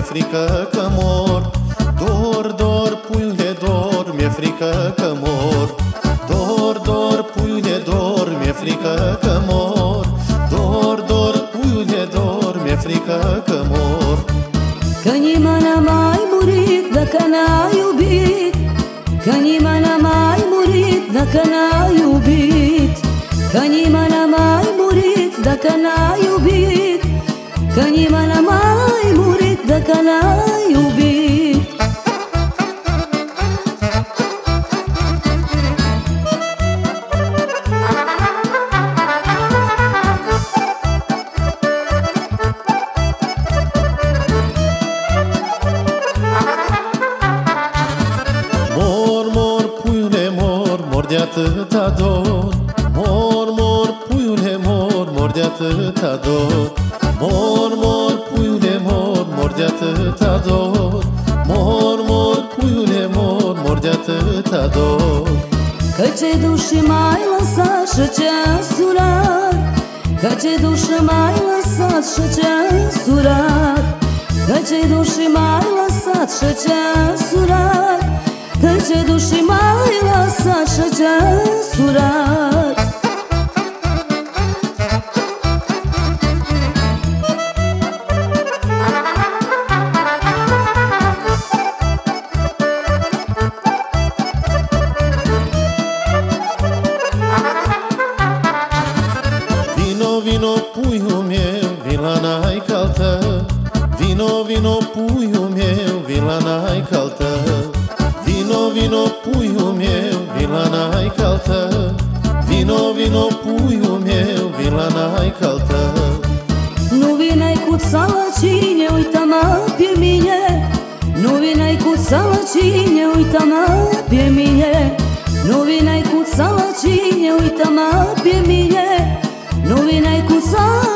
frică că mor. Dor, dor, puiule, dor, mi-e frică că mor. Dor, dor, puiule, dor, mi-e frică că mor. Dor, dor, puiule, dor, mi-e frică că mor. Că nimeni n-a mai murit dacă n-a iubit. Că nimeni n-a mai murit dacă n-a iubit. Că nimeni n-a mai murit dacă n-a iubit. Că nimeni n-a mai de atâta dor. Mor, mor, puiule, mor, mor de atâta dor. Mor, mor, puiule, mor, mor de atâta dor. Mor, mor, puiule, mor, mor de atâta dor. Că ce duși mai lăsat și ce-a surat Că ce duși mai lăsat și ce-a surat Că ce duși mai lăsat și ce-a surat lăsat și ce-a surat Vino, vino, puiul meu, vin la n-ai caltă. Vino, vino, puiul meu, vin la n-ai caltă. Vino, vino, puiul meu, vin la n-ai caltă Vino, vino, puiul meu, vin la n-ai caltă Nu vine cu țală cine, uită-mă pe mine. Nu vine cu țală cine, uită-mă pe mine. Nu vine cu țală cine, uită-mă pe mine. Nu vine cu țală cine